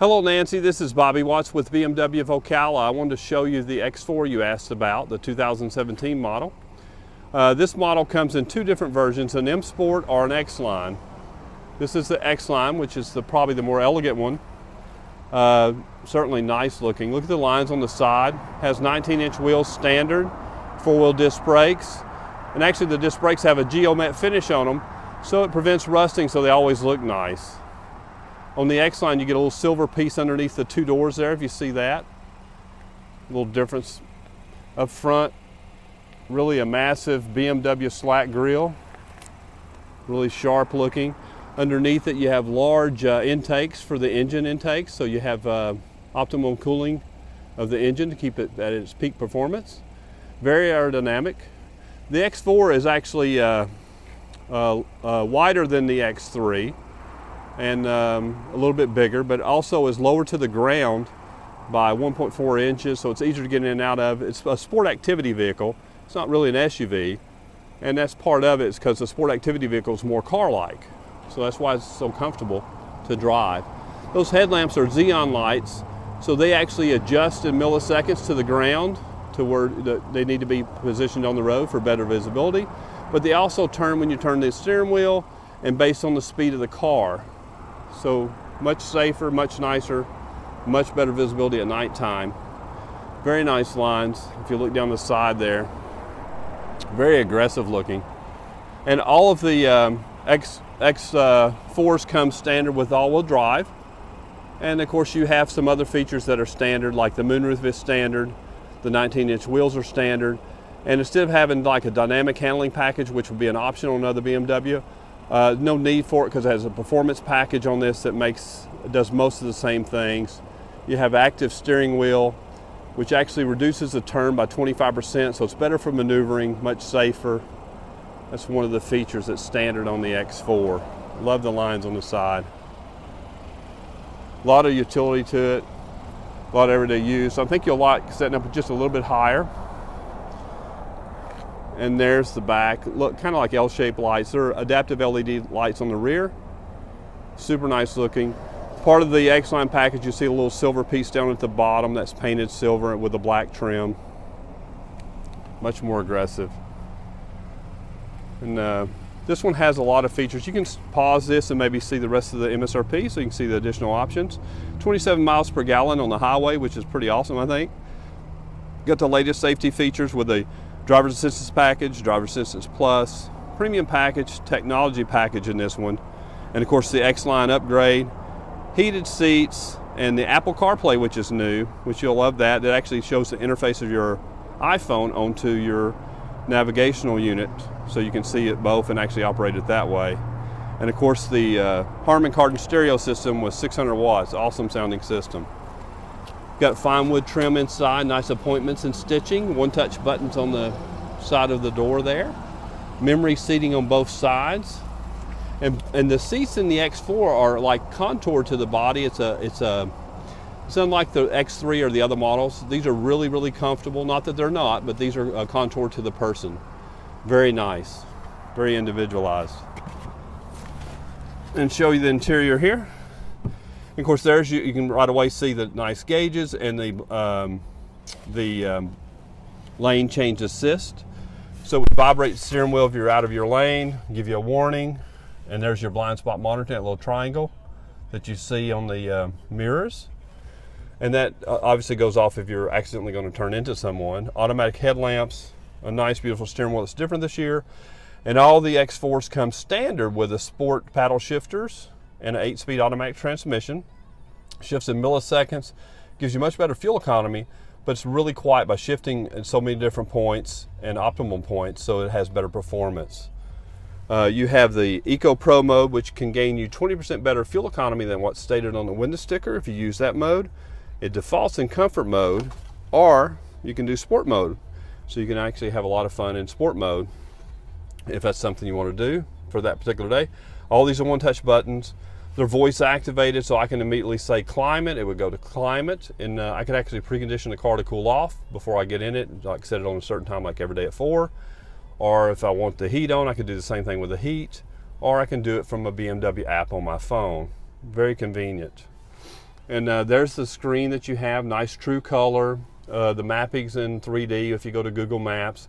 Hello Nancy, this is Bobby Watts with BMW of Ocala. I wanted to show you the X4 you asked about, the 2017 model. Uh, this model comes in two different versions, an M Sport or an X Line. This is the X Line, which is the, probably the more elegant one. Uh, certainly nice looking. Look at the lines on the side. Has 19 inch wheels standard, four wheel disc brakes. And actually the disc brakes have a geomet finish on them, so it prevents rusting so they always look nice. On the X-Line, you get a little silver piece underneath the two doors there, if you see that. A little difference up front. Really a massive BMW slack grille. Really sharp looking. Underneath it, you have large uh, intakes for the engine intakes, so you have uh, optimum cooling of the engine to keep it at its peak performance. Very aerodynamic. The X4 is actually uh, uh, uh wider than the X3 and um, a little bit bigger, but also is lower to the ground by 1.4 inches, so it's easier to get in and out of. It's a sport activity vehicle. It's not really an SUV, and that's part of it is because the sport activity vehicle is more car-like. So that's why it's so comfortable to drive. Those headlamps are xenon lights, so they actually adjust in milliseconds to the ground to where they need to be positioned on the road for better visibility. But they also turn when you turn the steering wheel and based on the speed of the car. So much safer, much nicer, much better visibility at nighttime. Very nice lines. If you look down the side there, very aggressive looking. And all of the um, X, X4s uh, come standard with all-wheel drive. And of course you have some other features that are standard, like the moonroof is standard, the 19-inch wheels are standard, and instead of having like a dynamic handling package, which would be an option on another BMW, uh, no need for it because it has a performance package on this that makes does most of the same things. You have active steering wheel, which actually reduces the turn by 25%, so it's better for maneuvering, much safer. That's one of the features that's standard on the X4. Love the lines on the side. A lot of utility to it, a lot of everyday use. I think you'll like setting up just a little bit higher and there's the back. Look, kind of like L-shaped lights. They're adaptive LED lights on the rear. Super nice looking. Part of the X-Line package, you see a little silver piece down at the bottom that's painted silver with a black trim. Much more aggressive. And uh, this one has a lot of features. You can pause this and maybe see the rest of the MSRP so you can see the additional options. 27 miles per gallon on the highway, which is pretty awesome, I think. Got the latest safety features with a driver's assistance package, driver's assistance plus, premium package, technology package in this one, and of course the X-Line upgrade, heated seats, and the Apple CarPlay, which is new, which you'll love that. That actually shows the interface of your iPhone onto your navigational unit, so you can see it both and actually operate it that way. And of course the uh, Harman Kardon stereo system with 600 watts, awesome sounding system. Got fine wood trim inside, nice appointments and stitching. One touch buttons on the side of the door there. Memory seating on both sides. And, and the seats in the X4 are like contoured to the body. It's a, it's a, it's unlike the X3 or the other models. These are really, really comfortable. Not that they're not, but these are uh, contoured to the person. Very nice, very individualized. And show you the interior here of course, there's you, you can right away see the nice gauges and the um, the um, lane change assist. So it vibrates the steering wheel if you're out of your lane, give you a warning, and there's your blind spot monitor, that little triangle that you see on the uh, mirrors. And that uh, obviously goes off if you're accidentally going to turn into someone. Automatic headlamps, a nice, beautiful steering wheel that's different this year. And all the X4s come standard with the sport paddle shifters and an 8-speed automatic transmission. Shifts in milliseconds, gives you much better fuel economy, but it's really quiet by shifting at so many different points and optimum points so it has better performance. Uh, you have the Eco Pro mode, which can gain you 20% better fuel economy than what's stated on the window sticker if you use that mode. It defaults in comfort mode, or you can do sport mode. So you can actually have a lot of fun in sport mode if that's something you want to do for that particular day. All these are one-touch buttons. They're voice activated, so I can immediately say climate. It would go to climate, and uh, I could actually precondition the car to cool off before I get in it. Like set it on a certain time, like every day at four. Or if I want the heat on, I could do the same thing with the heat. Or I can do it from a BMW app on my phone. Very convenient. And uh, there's the screen that you have, nice true color. Uh, the mapping's in 3D if you go to Google Maps.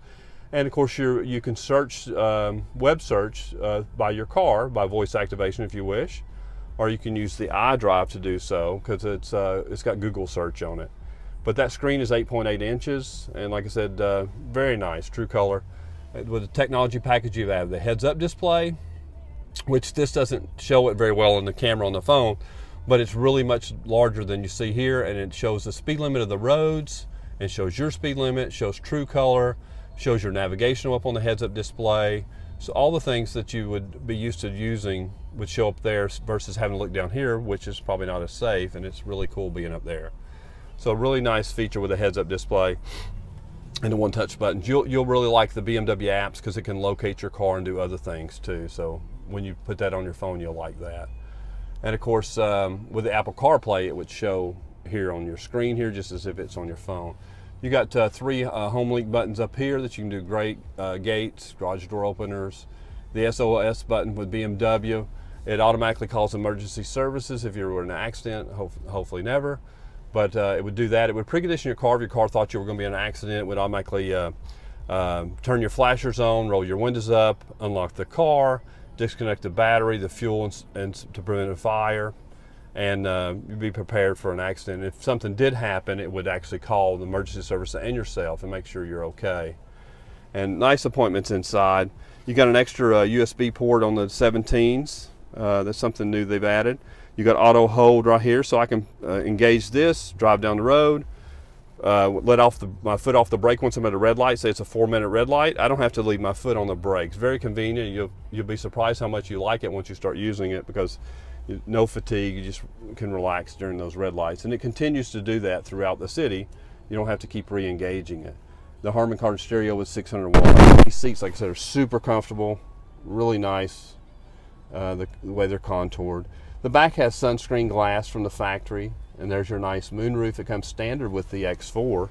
And of course, you you can search, um, web search uh, by your car, by voice activation if you wish. Or you can use the iDrive to do so because it's, uh, it's got Google search on it. But that screen is 8.8 inches. And like I said, uh, very nice, true color. With the technology package you have, the heads up display, which this doesn't show it very well on the camera on the phone, but it's really much larger than you see here and it shows the speed limit of the roads it shows your speed limit shows true color shows your navigation up on the heads up display so all the things that you would be used to using would show up there versus having to look down here which is probably not as safe and it's really cool being up there. So a really nice feature with a heads up display and the one touch buttons. You'll, you'll really like the BMW apps because it can locate your car and do other things too. So when you put that on your phone you'll like that. And of course, um, with the Apple CarPlay, it would show here on your screen here, just as if it's on your phone. You got uh, three uh, home link buttons up here that you can do great uh, gates, garage door openers, the SOS button with BMW. It automatically calls emergency services if you were in an accident, ho hopefully never. But uh, it would do that. It would precondition your car if your car thought you were going to be in an accident. It would automatically uh, um, turn your flashers on, roll your windows up, unlock the car, disconnect the battery, the fuel, and, and to prevent a fire, and uh, be prepared for an accident. If something did happen, it would actually call the emergency service and yourself and make sure you're okay. And nice appointments inside. You got an extra uh, USB port on the 17s. Uh, that's something new they've added. You got auto hold right here, so I can uh, engage this, drive down the road, uh, let off the, my foot off the brake once I'm at a red light, say it's a four minute red light, I don't have to leave my foot on the brakes. Very convenient. You'll, you'll be surprised how much you like it once you start using it because no fatigue, you just can relax during those red lights. And it continues to do that throughout the city. You don't have to keep re-engaging it. The Harman Kardon stereo was 600 watts. These seats, like I said, are super comfortable, really nice, uh, the, the way they're contoured. The back has sunscreen glass from the factory and there's your nice moonroof. It comes standard with the X4.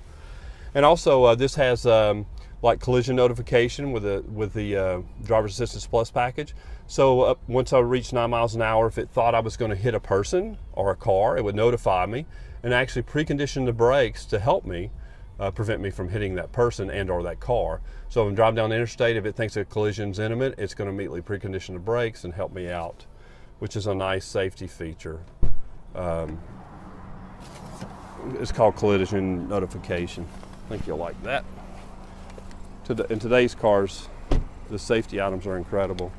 And also uh, this has um, like collision notification with the with the uh, driver's assistance plus package. So uh, once I reached nine miles an hour, if it thought I was going to hit a person or a car, it would notify me and actually precondition the brakes to help me uh, prevent me from hitting that person and or that car. So if I'm driving down the interstate, if it thinks a collision is imminent, it's going to immediately precondition the brakes and help me out, which is a nice safety feature. Um, it's called collision notification. I think you'll like that. In today's cars, the safety items are incredible.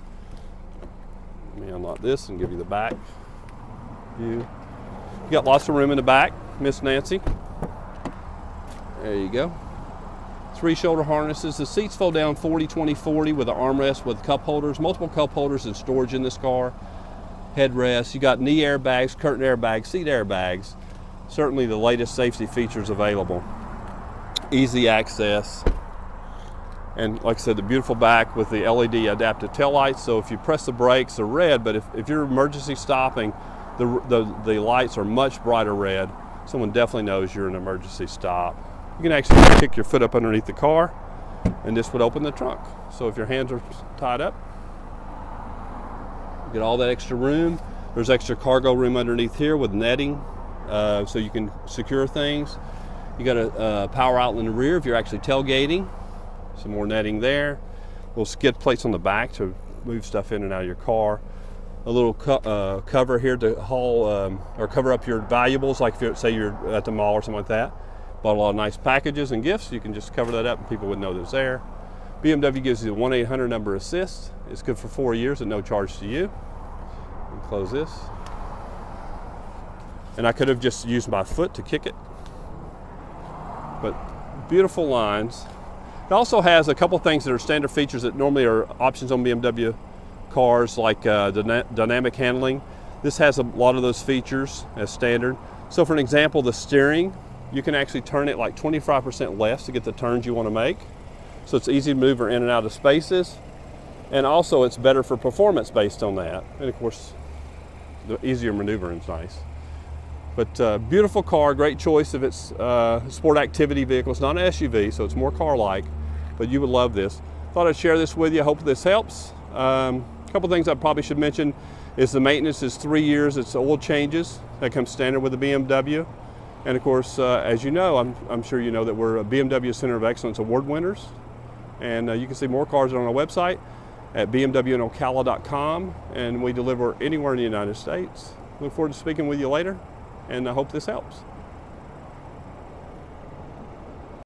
Let me unlock this and give you the back view. You got lots of room in the back, Miss Nancy. There you go. Three shoulder harnesses. The seats fold down 40, 20, 40 with an armrest with cup holders, multiple cup holders and storage in this car. Headrest. You got knee airbags, curtain airbags, seat airbags certainly the latest safety features available. Easy access. And like I said, the beautiful back with the LED adaptive tail lights. So if you press the brakes, they're red, but if, if you're emergency stopping, the, the, the lights are much brighter red. Someone definitely knows you're an emergency stop. You can actually kick your foot up underneath the car and this would open the trunk. So if your hands are tied up, get all that extra room. There's extra cargo room underneath here with netting uh, so you can secure things. You got a, a, power outlet in the rear if you're actually tailgating. Some more netting there. Little skid plates on the back to move stuff in and out of your car. A little co uh, cover here to haul um, or cover up your valuables, like if you say you're at the mall or something like that. Bought a lot of nice packages and gifts. You can just cover that up and people would know that it's there. BMW gives you the 1-800 number assist. It's good for four years at no charge to you. Close this and I could have just used my foot to kick it. But beautiful lines. It also has a couple things that are standard features that normally are options on BMW cars like uh, dynamic handling. This has a lot of those features as standard. So for an example, the steering, you can actually turn it like 25% less to get the turns you want to make. So it's easy to move in and out of spaces. And also it's better for performance based on that. And of course, the easier maneuvering is nice. But uh, beautiful car, great choice if it's uh, sport activity vehicle. It's not an SUV, so it's more car-like, but you would love this. Thought I'd share this with you. Hope this helps. Um, a couple things I probably should mention. is the maintenance is three years. It's oil changes that come standard with the BMW. And of course, uh, as you know, I'm, I'm, sure you know that we're a BMW Center of Excellence Award winners. And uh, you can see more cars on our website at bmwinocala.com. And we deliver anywhere in the United States. Look forward to speaking with you later, and I hope this helps.